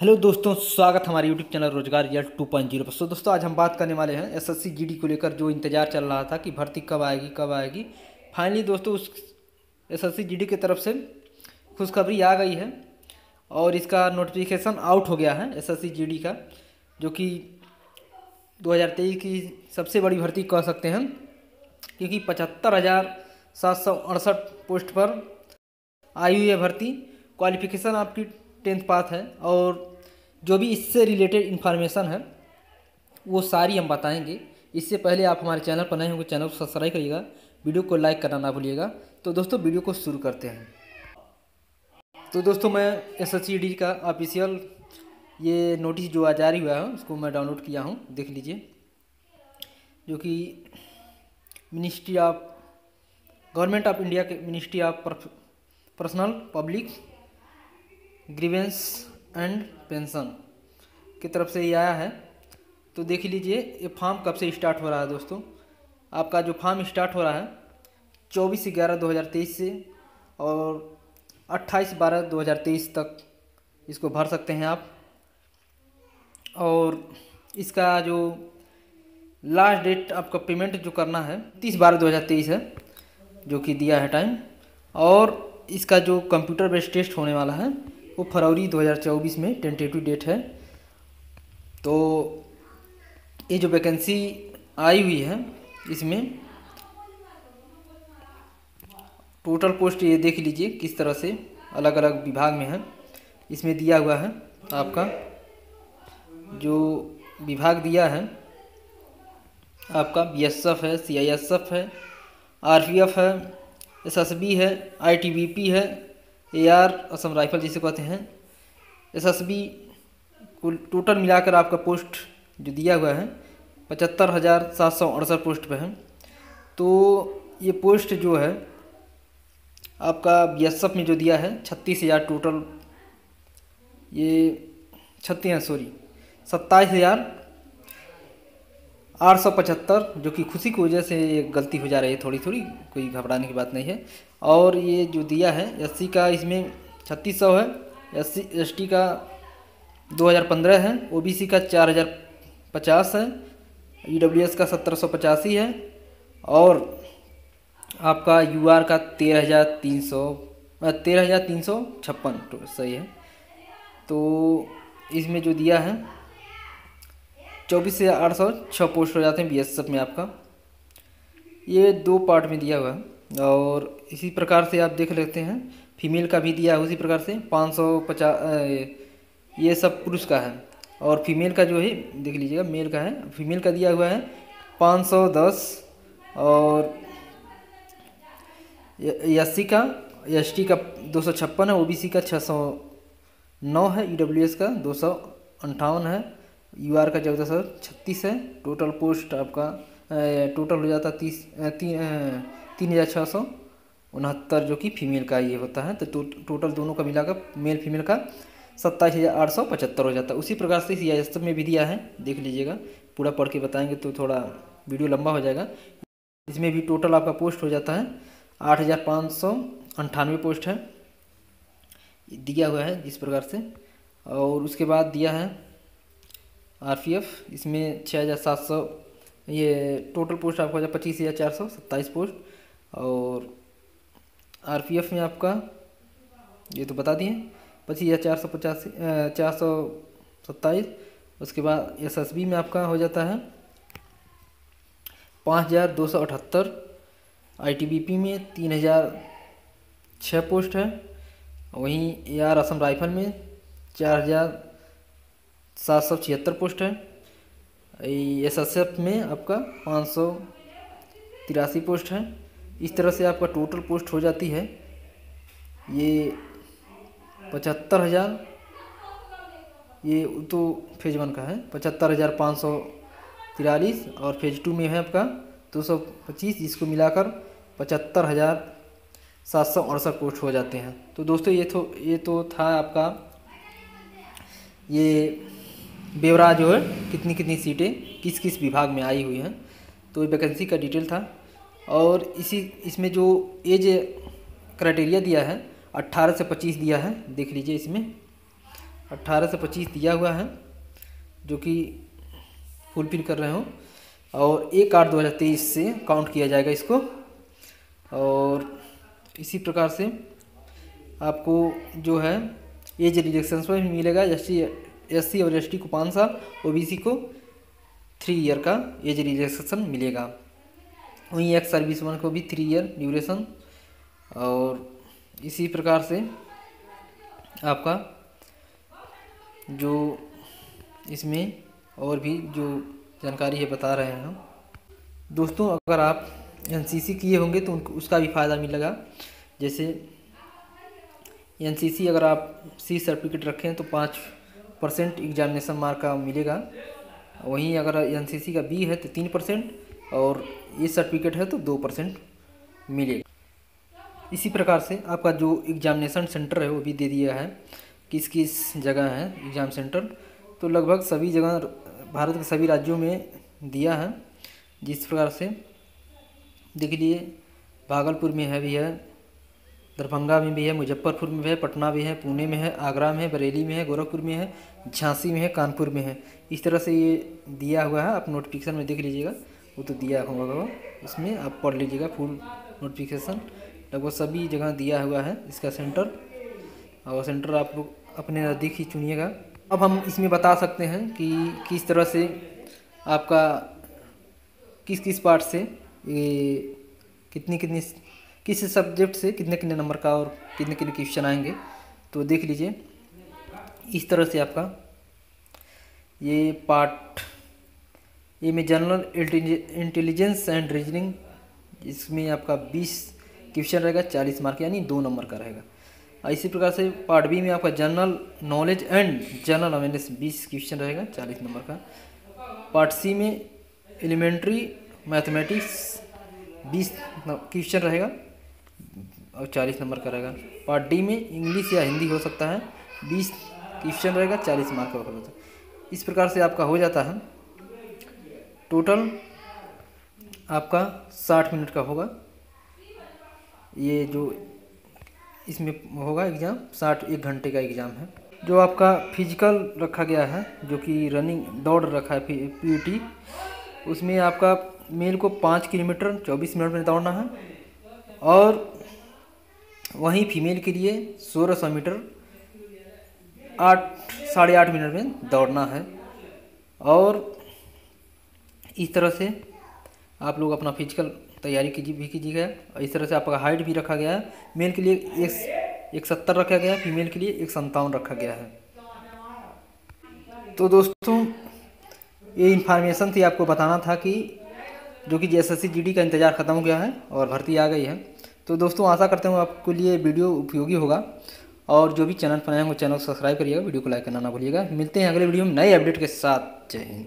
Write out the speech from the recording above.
Hello दोस्तों, स्वागत हमारे YouTube channel Rozgar result two point zero पर। सो दोस्तों, आज हम बात करने वाले हैं एसएससी जीडी को लेकर जो इंतज़ार चल रहा था कि भर्ती कब आएगी कब आएगी। फाइनली दोस्तों, उस एसएससी जीडी की तरफ़ से खुशखबरी आ गई है और इसका नोटिफिकेशन आउट हो गया है एसएससी जीडी का, जो कि 2023 की सबसे बड़ी भर्ती कह सकते हैं, क्योंकि पचहत्तर पोस्ट पर आई हुई है भर्ती। क्वालिफिकेशन आपकी टेंथ पास है और जो भी इससे रिलेटेड इन्फॉर्मेशन है, वो सारी हम बताएँगे। इससे पहले आप हमारे चैनल पर नए होंगे चैनल को सब्सक्राइब करिएगा वीडियो को लाइक करना ना भूलिएगा। तो दोस्तों वीडियो को शुरू करते हैं। तो दोस्तों, मैं एस डी का ऑफिशियल ये नोटिस जो आज जारी हुआ है, उसको मैं डाउनलोड किया हूँ, देख लीजिए। जो कि ministry of government of India के ministry of personnel public grievance and pension की तरफ़ से ये आया है। तो देख लीजिए, ये फॉर्म कब से स्टार्ट हो रहा है दोस्तों? आपका जो फॉर्म स्टार्ट हो रहा है, चौबीस ग्यारह दो हज़ार तेईस से और अट्ठाईस बारह दो हज़ार तेईस तक इसको भर सकते हैं आप। और इसका जो लास्ट डेट आपका पेमेंट जो करना है, तीस बारह दो हज़ार तेईस है, जो कि दिया है टाइम। और इसका जो कंप्यूटर बेस्ड टेस्ट होने वाला है वो फरवरी 2024 में टेंटेटिव डेट है। तो ये जो वैकेंसी आई हुई है, इसमें टोटल पोस्ट ये देख लीजिए किस तरह से अलग अलग विभाग में है। इसमें दिया हुआ है आपका, जो विभाग दिया है, आपका बीएसएफ है सीआईएसएफ है आरपीएफ है एसएसबी है आईटीबीपी है ए आर असम राइफल जिसे कहते हैं एस एस बी कुल टोटल मिलाकर आपका पोस्ट जो दिया हुआ है, पचहत्तर हज़ार सात सौ अड़सठ पोस्ट पे है। तो ये पोस्ट जो है, आपका बी एस एफ़ में जो दिया है, छत्तीस हज़ार टोटल ये छत्तीस सॉरी सत्ताईस हज़ार आठ सौ पचहत्तर, जो कि खुशी की वजह से ये गलती हो जा रही है थोड़ी थोड़ी कोई घबराने की बात नहीं है। और ये जो दिया है, एससी का इसमें छत्तीस सौ है एस सी का दो हज़ार पंद्रह है ओ बी सी का चार हज़ार पचास है ई डब्ल्यू एस का सत्रह सौ पचासी है, और आपका यू आर का तेरह हज़ार तीन सौ तेरह हज़ार तीन सौ छप्पन तो सही है। तो इसमें जो दिया है चौबीस से आठ सौ छः पोस्ट हो जाते हैं बी में आपका। ये दो पार्ट में दिया हुआ है और इसी प्रकार से आप देख लेते हैं फीमेल का भी दिया है उसी प्रकार से पाँच सौ पचास ये सब पुरुष का है। और फीमेल का जो है, देख लीजिएगा मेल का है फीमेल का दिया हुआ है पाँच सौ दस और एस सी का एस टी का दो सौ छप्पन है ओ बी सी का छः सौ नौ है ई डब्ल्यू एस का दो सौ अंठावन है यू आर का चौदह सर, छत्तीस है। टोटल पोस्ट आपका टोटल हो जाता तीस तीन तीन हज़ार छः सौ उनहत्तर जो कि फीमेल का ये होता है। तो टोटल दोनों का मिलाकर मेल फीमेल का सत्ताईस हज़ार आठ सौ पचहत्तर हो जाता है। उसी प्रकार से सी आई में भी दिया है, देख लीजिएगा। पूरा पढ़ के बताएँगे तो थोड़ा वीडियो लंबा हो जाएगा। इसमें भी टोटल आपका पोस्ट हो जाता है, आठ हज़ार पाँच सौ अंठानवे पोस्ट है। दिया हुआ है जिस प्रकार से। और उसके बाद दिया है आरपीएफ, इसमें छः हज़ार सात सौ, ये टोटल पोस्ट आपका हो जाए पच्चीस हज़ार चार सौ सत्ताईस पोस्ट और आरपीएफ में आपका, ये तो बता दिए, पच्चीस हज़ार चार सौ पचासी चार सौ सत्ताईस, उसके बाद एसएसबी में आपका हो जाता है पाँच हज़ार दो सौ अठहत्तर, आईटीबीपी में तीन हज़ार छः पोस्ट है, वहीं ए आर असम राइफल में चार हज़ार सात सौ छिहत्तर पोस्ट है। एस एस एफ़ में आपका पाँच सौ तिरासी पोस्ट है। इस तरह से आपका टोटल पोस्ट हो जाती है। ये पचहत्तर हज़ार, ये तो फ़ेज़ वन का है। पचहत्तर हज़ार पाँच सौ तिरालीस और फ़ेज़ टू में है आपका दो सौ पच्चीस इसको मिलाकर पचहत्तर हज़ार सात सौ अड़सठ पोस्ट हो जाते हैं। तो दोस्तों, ये तो ये तो था आपका, ये ब्यौरा जो है कितनी कितनी सीटें किस किस विभाग में आई हुई हैं। तो ये वैकेंसी का डिटेल था। और इसी, इसमें जो एज क्राइटेरिया दिया है 18 से 25 दिया है, देख लीजिए इसमें। अट्ठारह से पच्चीस दिया हुआ है, जो कि फुलफिल कर रहे हो। और एक आठ दो हज़ार तेईस से काउंट किया जाएगा इसको। और इसी प्रकार से आपको जो है एज रिजेक्शन पर भी मिलेगा एस एस सी और एस टी को पाँच साल ओ बी सी को थ्री ईयर का एज रिजेक्शन मिलेगा। वहीं एक सर्विस वन को भी थ्री ईयर ड्यूरेशन और इसी प्रकार से आपका जो इसमें और भी जो जानकारी है बता रहे हैं हम। दोस्तों, अगर आप एनसीसी किए होंगे तो उनको, उसका भी फ़ायदा मिलेगा। जैसे एनसीसी अगर आप सी सर्टिफिकेट रखें तो पाँच परसेंट एग्जामिनेशन मार्क का मिलेगा। वहीं अगर एनसीसी का बी है तो तीन परसेंट और ये सर्टिफिकेट है तो दो परसेंट मिलेगा। इसी प्रकार से आपका जो एग्जामिनेशन सेंटर है वो भी दे दिया है। किस किस जगह है एग्ज़ाम सेंटर तो लगभग सभी जगह भारत के सभी राज्यों में दिया है। जिस प्रकार से, देख लिए भागलपुर में है भी है दरभंगा में भी है, मुजफ्फरपुर में भी है, पटना भी है, पुणे में है, आगरा में है, बरेली में है, गोरखपुर में है, झांसी में है, कानपुर में है। इस तरह से ये दिया हुआ है, आप नोटिफिकेशन में देख लीजिएगा। वो तो दिया होगा, उसमें आप पढ़ लीजिएगा फुल नोटिफिकेशन लगभग सभी जगह दिया हुआ है इसका सेंटर और सेंटर आप लोग अपने नज़दीक ही चुनिएगा। अब हम इसमें बता सकते हैं कि किस तरह से आपका किस किस पार्ट से ये कितनी कितनी किस सब्जेक्ट से कितने कितने नंबर का और कितने कितने क्वेश्चन आएँगे तो देख लीजिए। इस तरह से आपका ये पार्ट ये में जनरल इंटेलिजेंस एंड रीजनिंग इसमें आपका 20 क्वेश्चन रहेगा 40 मार्क यानी दो नंबर का रहेगा। इसी प्रकार से पार्ट बी में आपका general knowledge and general awareness 20 question रहेगा 40 नंबर का। पार्ट सी में एलिमेंट्री मैथमेटिक्स 20 क्वेश्चन रहेगा। और चालीस नंबर का रहेगा। पार्ट डी में इंग्लिश या हिंदी हो सकता है। बीस क्वेश्चन रहेगा, चालीस मार्क का होगा। इस प्रकार से आपका हो जाता है। टोटल आपका साठ मिनट का होगा। ये जो इसमें होगा एग्ज़ाम, साठ एक घंटे का एग्ज़ाम है। जो आपका फ़िज़िकल रखा गया है, जो कि रनिंग, दौड़ रखा है, पी उसमें आपका मेल को पाँच किलोमीटर, चौबीस मिनट में दौड़ना है। और वहीं फीमेल के लिए सोलह सौ मीटर, आठ, साढ़े आठ मिनट में दौड़ना है। और इस तरह से आप लोग अपना फ़िज़िकल तैयारी कीजिए, भी कीजिएगा। इस तरह से आपका हाइट भी रखा गया है। मेल के लिए एक एक सत्तर रखा गया है फीमेल के लिए एक संतावन रखा गया है। तो दोस्तों, ये इन्फॉर्मेशन थी आपको बताना था कि जो कि एस एस का इंतज़ार ख़त्म हो गया है और भर्ती आ गई है। तो दोस्तों, आशा करते हूँ आपके लिए वीडियो उपयोगी होगा। और जो भी चैनल पर बनाए वो चैनल को सब्सक्राइब करिएगा, वीडियो को लाइक करना ना भूलिएगा। मिलते हैं अगले वीडियो में नए अपडेट के साथ। जय हिंद।